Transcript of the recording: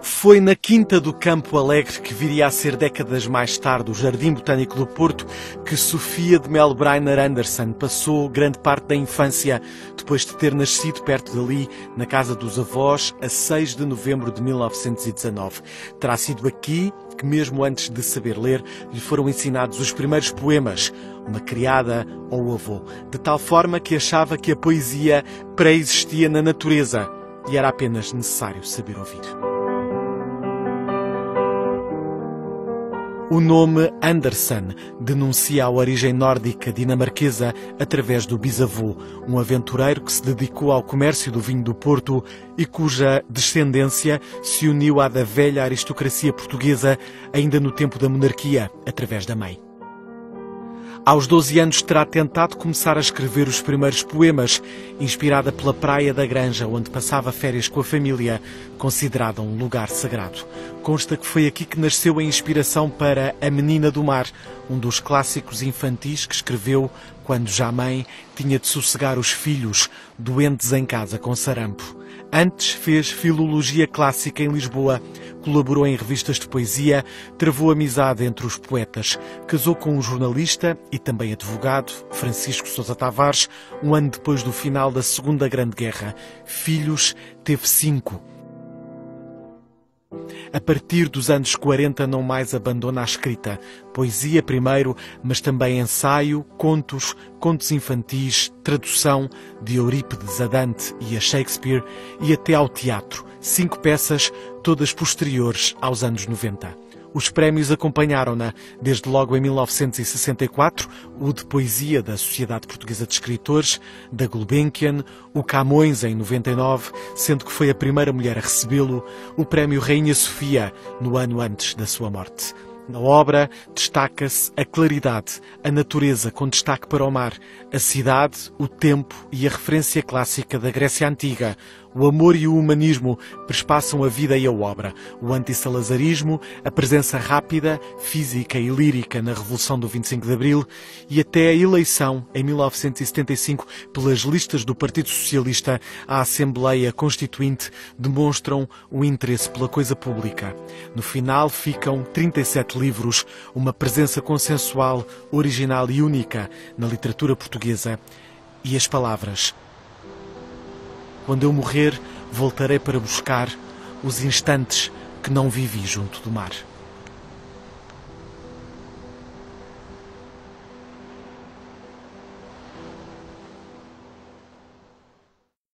Foi na Quinta do Campo Alegre, que viria a ser décadas mais tarde o Jardim Botânico do Porto, que Sofia de Melbreiner Anderson passou grande parte da infância, depois de ter nascido perto dali, na casa dos avós, a 6 de novembro de 1919. Terá sido aqui que, mesmo antes de saber ler, lhe foram ensinados os primeiros poemas, uma criada ou o avô, de tal forma que achava que a poesia pré-existia na natureza e era apenas necessário saber ouvir. O nome Anderson denuncia a origem nórdica dinamarquesa através do bisavô, um aventureiro que se dedicou ao comércio do vinho do Porto e cuja descendência se uniu à da velha aristocracia portuguesa ainda no tempo da monarquia, através da mãe. Aos 12 anos terá tentado começar a escrever os primeiros poemas, inspirada pela praia da Granja, onde passava férias com a família, considerada um lugar sagrado. Consta que foi aqui que nasceu a inspiração para A Menina do Mar, um dos clássicos infantis que escreveu quando já mãe tinha de sossegar os filhos doentes em casa com sarampo. Antes fez filologia clássica em Lisboa, colaborou em revistas de poesia, travou amizade entre os poetas, casou com um jornalista e também advogado, Francisco Sousa Tavares, um ano depois do final da Segunda Grande Guerra. Filhos teve cinco. A partir dos anos 40 não mais abandona a escrita. Poesia primeiro, mas também ensaio, contos, contos infantis, tradução de Eurípides a Dante e a Shakespeare e até ao teatro. Cinco peças, todas posteriores aos anos 90. Os prémios acompanharam-na, desde logo em 1964, o de Poesia da Sociedade Portuguesa de Escritores, da Gulbenkian, o Camões em 99, sendo que foi a primeira mulher a recebê-lo, o Prémio Rainha Sofia, no ano antes da sua morte. Na obra destaca-se a claridade, a natureza com destaque para o mar, a cidade, o tempo e a referência clássica da Grécia Antiga. O amor e o humanismo perspassam a vida e a obra. O antissalazarismo, a presença rápida, física e lírica na Revolução do 25 de Abril e até a eleição, em 1975, pelas listas do Partido Socialista à Assembleia Constituinte demonstram o interesse pela coisa pública. No final ficam 37 livros, uma presença consensual, original e única na literatura portuguesa. E as palavras quando eu morrer, voltarei para buscar os instantes que não vivi junto do mar.